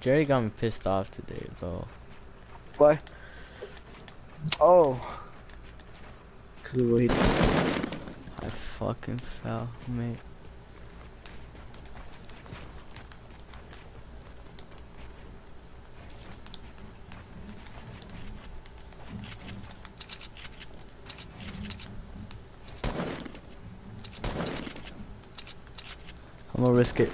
Jerry got me pissed off today, bro. Why? Oh. Cause of what he did. I fucking fell, mate. I'm gonna risk it.